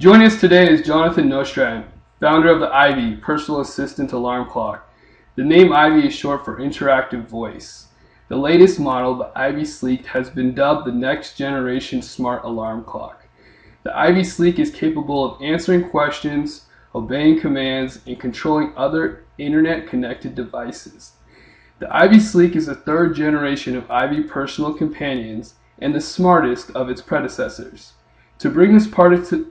Joining us today is Jonathon Nostrant, founder of the Ivee Personal Assistant Alarm Clock. The name Ivee is short for Interactive Voice. The latest model, the Ivee Sleek, has been dubbed the next generation smart alarm clock. The Ivee Sleek is capable of answering questions, obeying commands, and controlling other internet connected devices. The Ivee Sleek is the third generation of Ivee personal companions and the smartest of its predecessors. To bring this product to,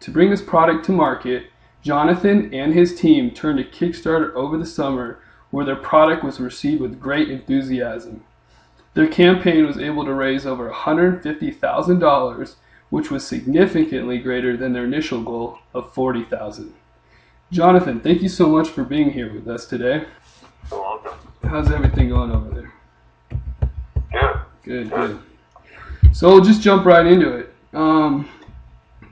to bring this product to market, Jonathon and his team turned to Kickstarter over the summer where their product was received with great enthusiasm. Their campaign was able to raise over $150,000, which was significantly greater than their initial goal of 40,000. Jonathon, thank you so much for being here with us today. You're welcome. How's everything going over there? Good. Good, good. So we'll just jump right into it. Um,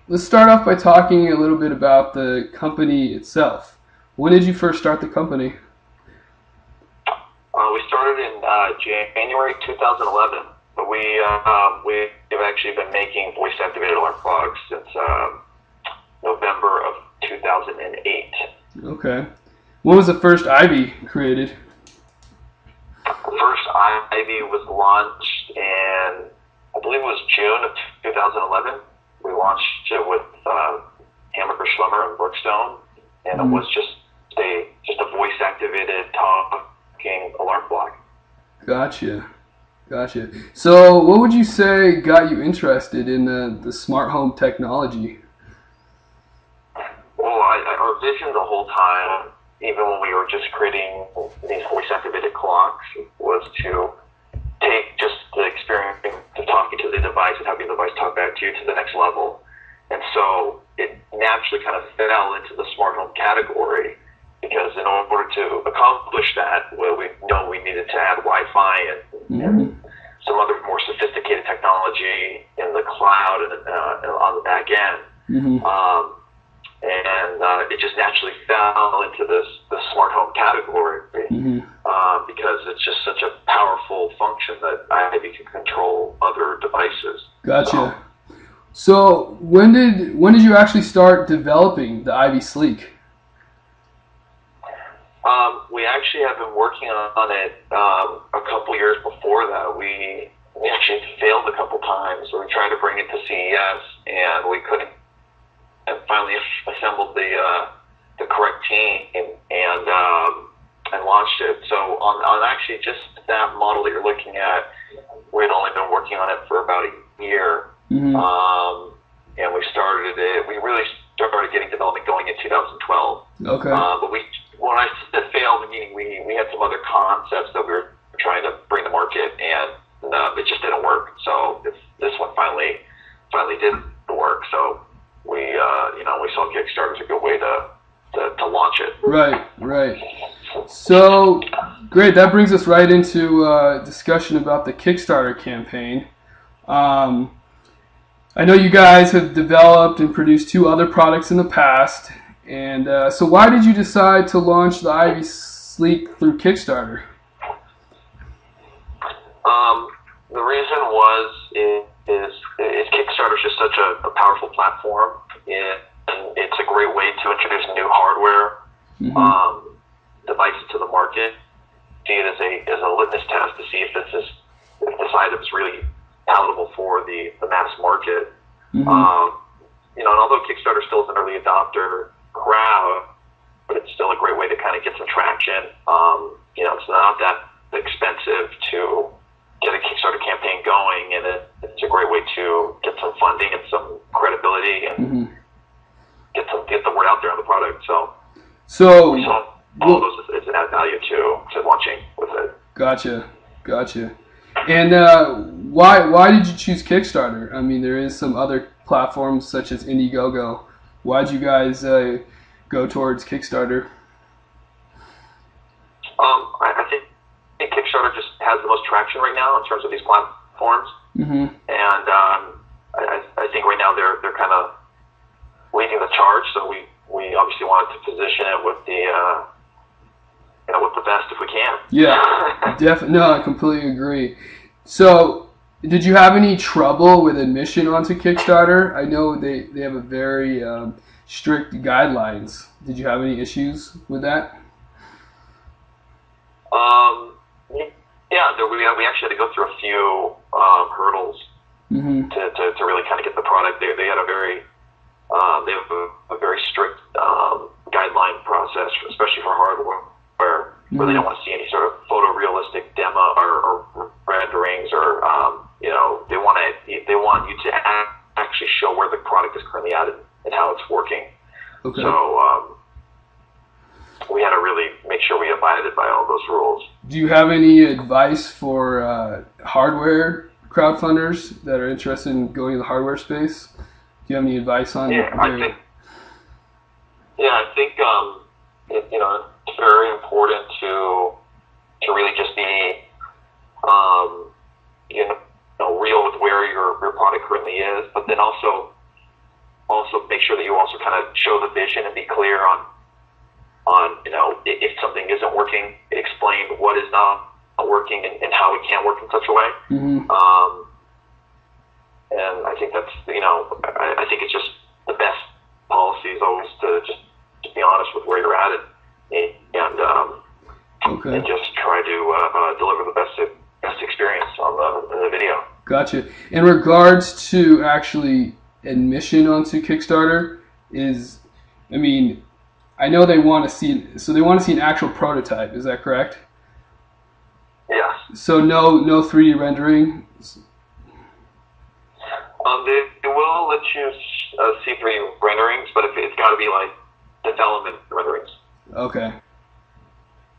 let's start off by talking a little bit about the company itself. When did you first start the company? Uh, we started in uh, January 2011, but we uh, we have actually been making voice activated alarm clocks since um, November of 2008. Okay. When was the first Ivee created? The first Ivee was launched in, I believe it was June of 2011. We launched it with uh, Hammacher Schlemmer and Brookstone, and Mhm. it was just a just a voice activated talking alarm clock. Gotcha. Gotcha. So, what would you say got you interested in the, the smart home technology? Well, I, I, our vision the whole time, even when we were just creating these voice activated clocks, was to take just the experience of talking to the device and having the device talk back to you to the next level. And so it naturally kind of fell into the smart home category because in order to accomplish that, well, we know we needed to add Wi-Fi and, and Mhm. some other more sophisticated technology in the cloud and uh, on the back end Mhm. um, and uh, it just naturally fell into this the smart home category Mhm. uh, because it's just such a powerful function that Ivee can control other devices. Gotcha. So, when did when did you actually start developing the Ivee Sleek? Um, we actually have been working on it um, a couple years before that. We we actually failed a couple times. We tried to bring it to CES and we couldn't. And finally assembled the uh, the correct team and um, and launched it. So on, on actually just that model that you're looking at, we had only been working on it for about a year. Mhm. Um, and we started it. We really started getting development going in 2012. Okay. Uh, but we, when I said failed, meaning we, we had some other concepts that we were trying to bring to market, and uh, it just didn't work. So this, this one finally, finally did work. So we, uh, you know, we saw Kickstarter as a good way to, to, to launch it. Right, right. So, great. That brings us right into uh, discussion about the Kickstarter campaign. Um, I know you guys have developed and produced two other products in the past, and uh, so why did you decide to launch the Ivee Sleek through Kickstarter? Um, the reason was is, is, is Kickstarter is just such a, a powerful platform, and it's a great way to introduce new hardware Mhm. um, devices to the market. See it as a as a litmus test to see if this is if this item is really palatable for the the mass market. Mhm. Um, you know, and although Kickstarter still is an early adopter crowd, but it's still a great way to kind of get some traction. Um, you know, it's not that expensive to get a Kickstarter campaign going, and it, it's a great way to get some funding and some credibility and Mhm. get some get the word out there on the product. So So, saw all those an added value to to launching with it. Gotcha, gotcha. And uh, why why did you choose Kickstarter? I mean, there is some other platforms such as Indiegogo. Why did you guys uh, go towards Kickstarter? Um, I, I think, I think Kickstarter just has the most traction right now in terms of these platforms, hmm and um, I, I I think right now they're they're kind of leading the charge. So we we obviously wanted to position it with the uh, you know with the best if we can. Yeah, definitely. No, I completely agree. So, did you have any trouble with admission onto Kickstarter? I know they, they have a very um, strict guidelines. Did you have any issues with that? Um, yeah, there, we, we actually had to go through a few um, hurdles Mm-hmm. to, to, to really kind of get the product. They, they had a very um, they have a, a very strict um, guideline process, especially for hardware, they don't want to see any sort of photorealistic demo or, or renderings, or um, you know, they want to they want you to act, actually show where the product is currently at and, and how it's working. Okay. So um, we had to really make sure we abided by all those rules. Do you have any advice for uh, hardware crowdfunders that are interested in going to the hardware space? Do you have any advice on Yeah, I think. Yeah, I think um, it, you know very important to to really just be um, you know, real with where your your product currently is, but then also also make sure that you also kind of show the vision and be clear on on you know if something isn't working, explain what is not working and, and how it can work in such a way. Mhm. Um, and I think that's, you know, I, I think it's just the best policy is always to just, just be honest with where you're at and, and, um, Okay. and just try to uh, uh, deliver the best best experience on the, in the video. Gotcha. In regards to actually admission onto Kickstarter, is I mean, I know they want to see so they want to see an actual prototype. Is that correct? Yes. So no no 3D rendering. Um, they, they will let you uh, see 3D renderings, but if it's got to be like development renderings. Okay.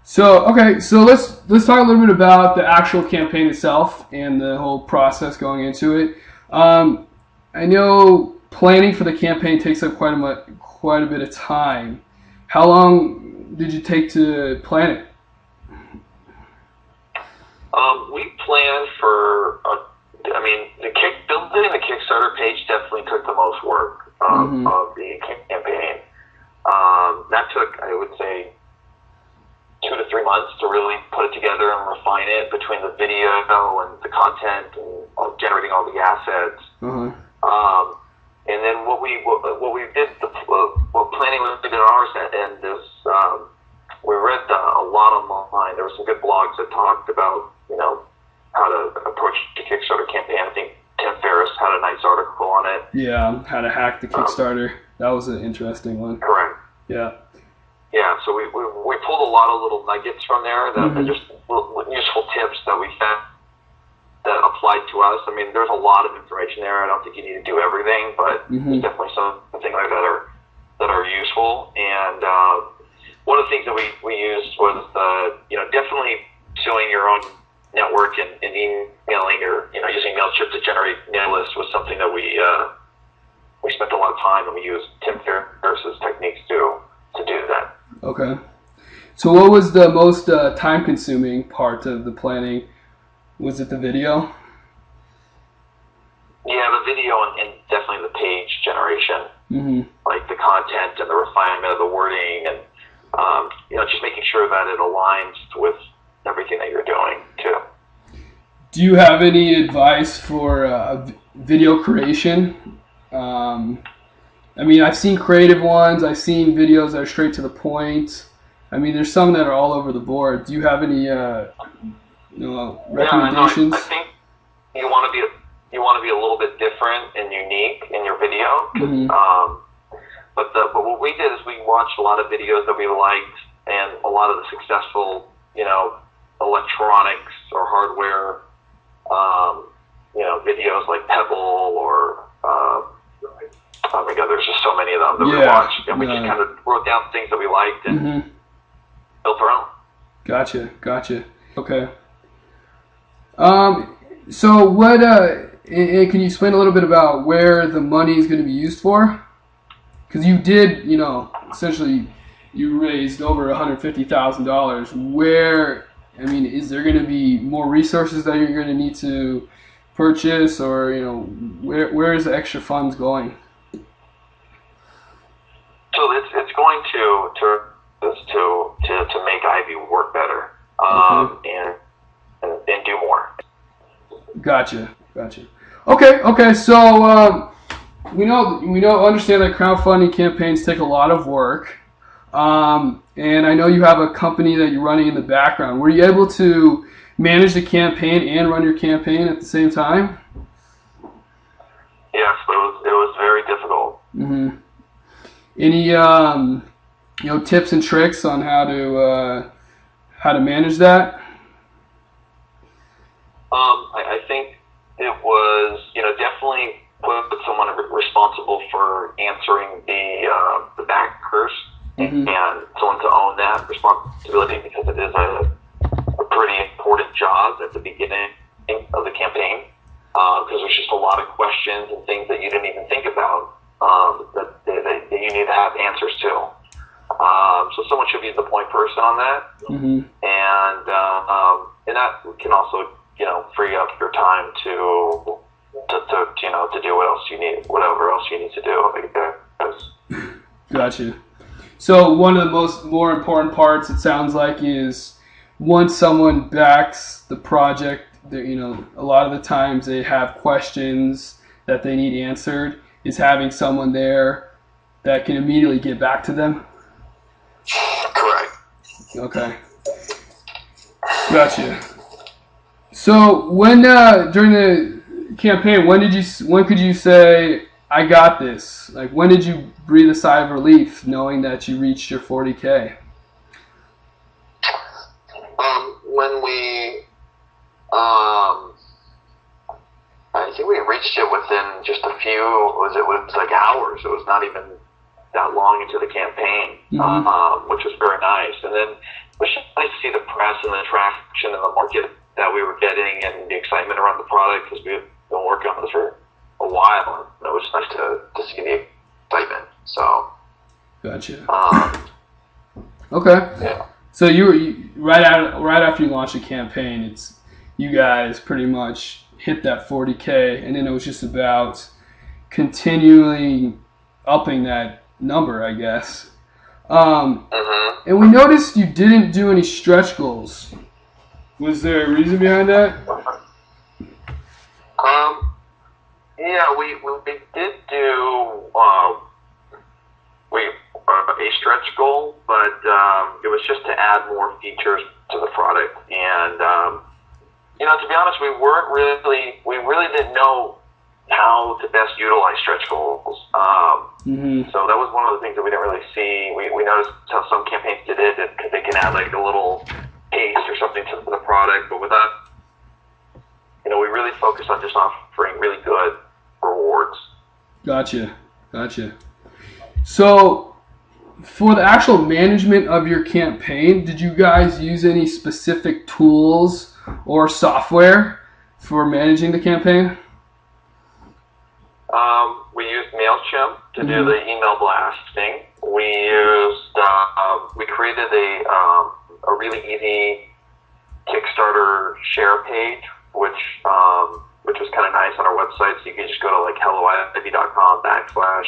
So okay, so let's let's talk a little bit about the actual campaign itself and the whole process going into it. Um, I know planning for the campaign takes up quite a mu- quite a bit of time. How long did you take to plan it? Um, we planned for, uh, I mean, the kick building the Kickstarter page definitely took the most work um, Mhm. of the campaign. Um, that took, I would say, two to three months to really put it together and refine it between the video and the content and generating all the assets. Uh-huh. Um, and then what we what, what we did the what planning we did on ours and this um, we read uh, a lot online. There were some good blogs that talked about you know how to approach the Kickstarter campaign. I think Tim Ferriss had a nice article on it. Yeah, how to hack the Kickstarter. That was an interesting one. Correct. Yeah. Yeah, so we, we, we pulled a lot of little nuggets from there that are Mhm. just useful tips that we found that applied to us. I mean, there's a lot of information there. I don't think you need to do everything, but Mhm. there's definitely some things like that are that are useful. And uh, one of the things that we, we used was the you know definitely showing your own network and, and emailing or you know using Mailchimp to generate mail lists was something that we uh, we spent a lot of time and we used Tim Ferriss's techniques to to do that. Okay. So what was the most uh, time-consuming part of the planning? Was it the video? Yeah, the video and, and definitely the page generation, Mm-hmm. like the content and the refinement of the wording, and um, you know, just making sure that it aligns with everything that you're doing too. Do you have any advice for uh, video creation? Um, I mean, I've seen creative ones. I've seen videos that are straight to the point. I mean, there's some that are all over the board. Do you have any, uh, you know, recommendations? Yeah, I. I think you want to be you want to be a little bit different and unique in your video. Mhm. Um, but the, but what we did is we watched a lot of videos that we liked and a lot of the successful, you know, electronics or hardware, um, you know, videos like Pebble or, uh, there's just so many of them that we Yeah, watched. And we just kind of wrote down things that we liked and Mm-hmm. built our own. Gotcha, gotcha. Okay. Um, so what, uh, and can you explain a little bit about where the money is going to be used for? Because you did, you know, essentially, you raised over $150,000. Where, I mean, is there going to be more resources that you're going to need to purchase, or you know, where where is the extra funds going? So it's it's going to to to to, to make Ivee work better um, and, and and do more. Gotcha. Gotcha. Okay, okay. So um, we know we know understand that crowdfunding campaigns take a lot of work, um, and I know you have a company that you're running in the background. Were you able to manage the campaign and run your campaign at the same time? Yes, it was it was very difficult. hmm Any um, you know tips and tricks on how to uh, how to manage that? Um, I, I think it was, you know, definitely put someone responsible for answering the uh, the backers Mhm. and someone to own that responsibility because it is a, a pretty important job at the beginning of the campaign because there's just a lot of questions and things that you didn't even think about um, that, that, that you need to have answers to. Um, so someone should be the point person on that hmm and uh, um, and that can also you know free up your time to to, to you know to do what else you need whatever else you need to do. Gotcha. So one of the most more important parts, it sounds like, is once someone backs the project, you know, a lot of the times they have questions that they need answered. Is having someone there that can immediately get back to them. Correct. Okay. Gotcha. So when uh, during the campaign, when did you when could you say I got this? Like when did you breathe a sigh of relief knowing that you reached your 40k? Um, when we we reached it within just a few was it was like hours. It was not even that long into the campaign, Mhm. um, which was very nice. And then it was just nice to see the press and the traction in the market that we were getting and the excitement around the product because we've been working on this for a while. And it was nice to, to see the excitement. So, Gotcha. um, Okay. yeah. So you were you, right out right after you launched the campaign. It's you guys pretty much hit that 40k, and then it was just about continually upping that number, I guess. Um, hmm and we noticed you didn't do any stretch goals. Was there a reason behind that? Um, yeah, we, we, we did do uh, we uh, a stretch goal, but um, it was just to add more features to the product. And um, you know, to be honest, we weren't really we really didn't know how to best utilize stretch goals. Um, hmm so that was one of the things that we didn't really see. We, we noticed how some campaigns did it because they can add like a little taste or something to the product, but with us, you know, we really focused on just offering really good rewards. Gotcha. Gotcha. So, for the actual management of your campaign, did you guys use any specific tools or software for managing the campaign? Um, we used Mailchimp to do Mhm. the email blasting. We used uh, we created a um, a really easy Kickstarter share page, which um, which was kind of nice on our website. So you can just go to like helloivee.com backslash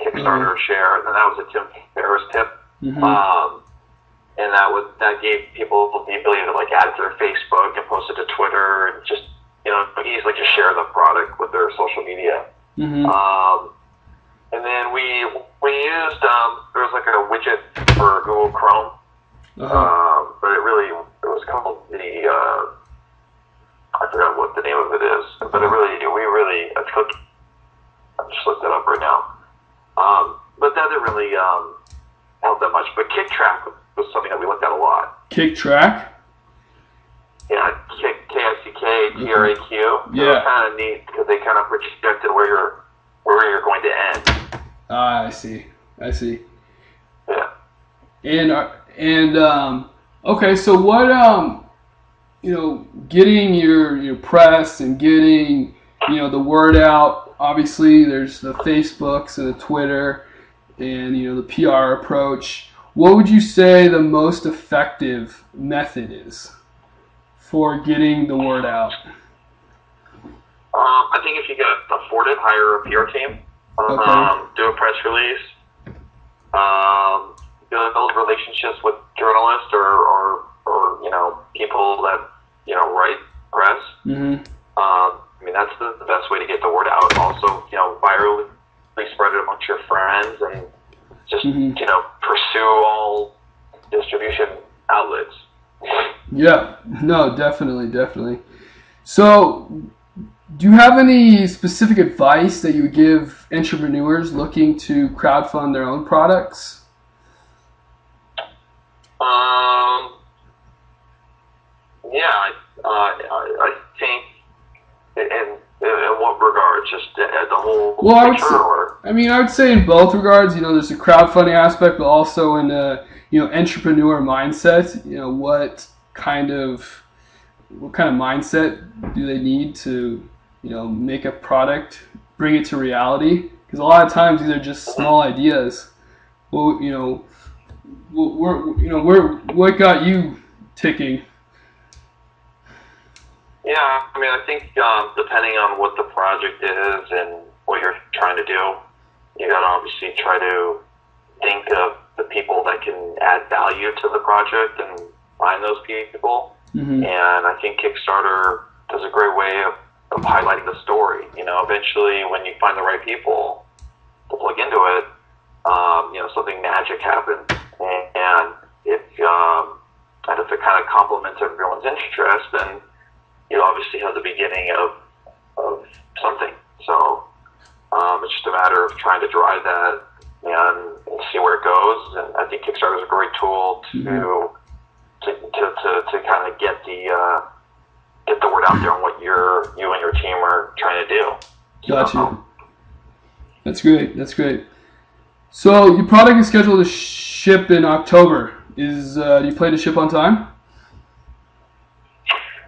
Kickstarter share, and that was a Tim Ferriss tip. hmm Um, and that was that gave people the ability to like add it to their Facebook and post it to Twitter and just you know easily just share the product with their social media. hmm Um, and then we we used um, there was like a widget for Google Chrome, uh-huh. um, but it really it was called the uh, I forgot what the name of it is, but it really we really I took I just looked it up right now. Um, but that didn't really um, help that much. But Kicktraq was something that we looked at a lot. Kicktraq. Yeah, Kick K I C K T R A Q. It Yeah. kind of neat because they kind of projected where you're where you're going to end. Ah, I see. I see. Yeah. And uh, and um, okay, so what um, you know, getting your your press and getting you know the word out. Obviously, there's the Facebooks and the Twitter, and you know the PR approach. What would you say the most effective method is for getting the word out? Um, I think if you can afford it, hire a PR team. Um, Okay. Do a press release. Um, build relationships with journalists or, or, or you know people that you know write press. Mm-hmm. Um, I mean that's the, the best way to get the word out. Also, you know, virally spread it amongst your friends and just Mhm. you know pursue all distribution outlets. Yeah, no, definitely, definitely. So, do you have any specific advice that you would give entrepreneurs looking to crowdfund their own products? Um, yeah, I, uh, I, I think in, in what regards? Just the, the whole Well, I would say- or I mean, I would say in both regards. You know, there's a crowdfunding aspect, but also in a you know entrepreneur mindset. You know, what kind of what kind of mindset do they need to you know make a product, bring it to reality? Because a lot of times these are just small ideas. Well, you know, where you know where what got you ticking? I mean, I think um, depending on what the project is and what you're trying to do, you got to obviously try to think of the people that can add value to the project and find those people. hmm And I think Kickstarter does a great way of, of highlighting the story. You know, eventually when you find the right people to plug into it, um, you know, something magic happens. And, and if um, and if it kind of complements everyone's interest, then you obviously have the beginning of of something. So um, it's just a matter of trying to drive that and, and see where it goes. And I think Kickstarter is a great tool to Mhm. to, to, to, to kind of get the uh, get the word out there on what you're you and your team are trying to do. Got So. That's great. That's great. So your product is scheduled to ship in October. Is uh, do you plan to ship on time?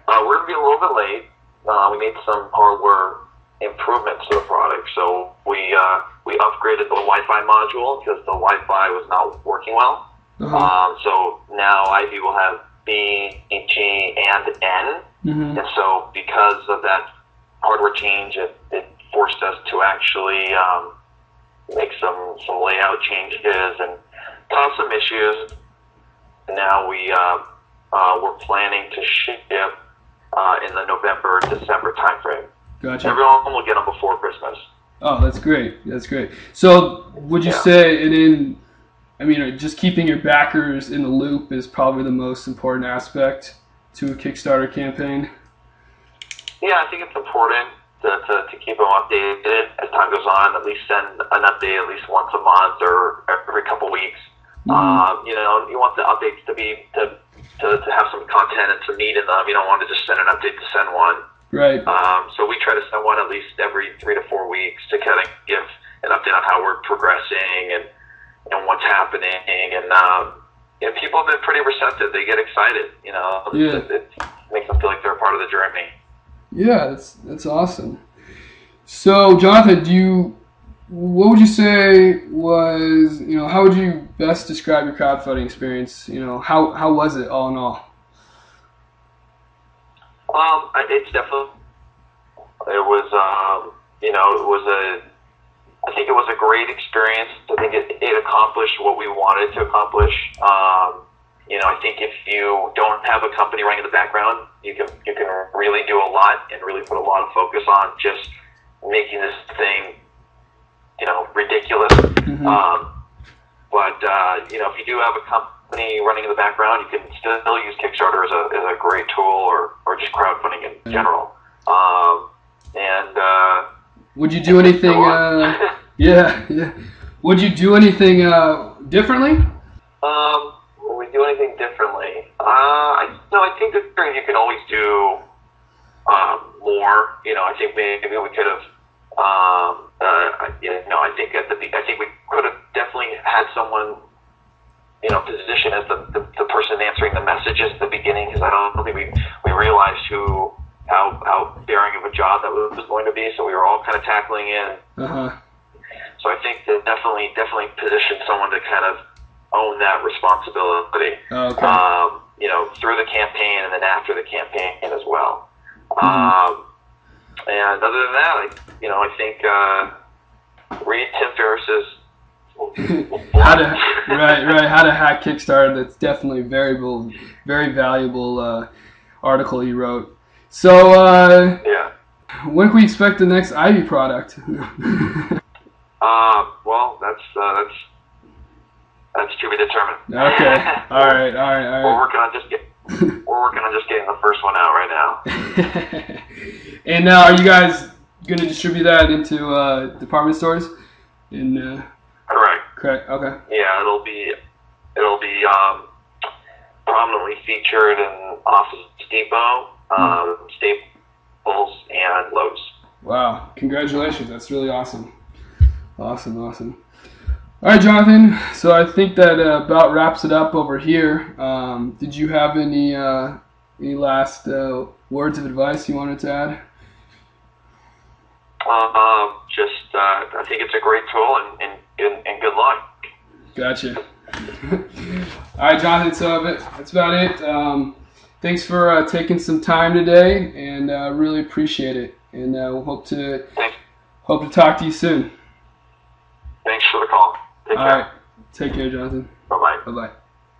Uh, we're gonna be a little bit late. Uh, we made some hardware improvements to the product, so we uh, we upgraded the Wi-Fi module because the Wi-Fi was not working well. Uh-huh. Um, so now Ivee will have B, G, and N. hmm And so, because of that hardware change, it, it forced us to actually um, make some, some layout changes and cause some issues. Now we uh, uh, we're planning to ship uh, in the November December timeframe. Gotcha. Everyone will get them before Christmas. Oh, that's great. That's great. So would you Yeah. say, and in, I mean, just keeping your backers in the loop is probably the most important aspect to a Kickstarter campaign. Yeah, I think it's important to, to, to keep them updated as time goes on. At least send an update at least once a month or every couple weeks. Mhm. Um, you know, you want the updates to be to, to, to have some content and some meat in them. You don't want to just send an update to send one. Right. Um, so we try to send one at least every three to four weeks to kind of give an update on how we're progressing and and what's happening. And um, you know, people have been pretty receptive. They get excited. You know, Yeah. it, it makes them feel like they're a part of the journey. Yeah, that's that's awesome. So, Jonathon, do you what would you say was you know how would you best describe your crowdfunding experience? You know how how was it all in all? Um, it's definitely. It was, um, you know, it was a. I think it was a great experience. I think it, it accomplished what we wanted to accomplish. Um, you know, I think if you don't have a company running in the background, you can you can really do a lot and really put a lot of focus on just making this thing, you know, ridiculous. Mhm. Um, but uh, you know, if you do have a company running in the background, you can still use Kickstarter as a, as a great tool, or, or just crowdfunding in Yeah. general. Um, and uh, Would you do anything? Uh, yeah, yeah. Would you do anything uh, differently? um, will we do anything differently? Uh, I, no, I think that you can always do um, more. You know, I think maybe we could have. Um, uh, I- you know, I think at the I think we could have definitely had someone, you know, positioned as the, the, the person answering the messages at the beginning because I don't think we we realized who how how bearing of a job that was going to be. So we were all kind of tackling it. Uh huh. So I think that definitely definitely position someone to kind of own that responsibility Okay. um, you know, through the campaign and then after the campaign as well. Mhm. Um, and other than that, I, you know, I think uh, read Tim Ferriss's. how to right right how to hack Kickstarter. That's definitely a variable, very valuable uh, article you wrote. So, uh, Yeah. When can we expect the next Ivee product? Uh, well, that's uh, that's that's to be determined. okay. All right. All right. All We're working on just get, we're working on just getting the first one out right now. And now, are you guys gonna distribute that into uh, department stores? In uh, Correct. correct. Okay. Yeah, it'll be it'll be um, prominently featured in Office Depot, um, Staples, and Lowe's. Wow. Congratulations. That's really awesome. Awesome. Awesome. All right, Jonathon. So I think that uh, about wraps it up over here. Um, did you have any uh, any last uh, words of advice you wanted to add? Um, just uh, I think it's a great tool, and and, and, and good luck. Gotcha. All right, Jonathon. So that- that's about it. Um, thanks for uh, taking some time today, and uh, really appreciate it. And uh, we'll hope to Thanks. hope to talk to you soon. Thanks for the call. Take All care. right. Take care, Jonathon. Bye bye. Bye bye.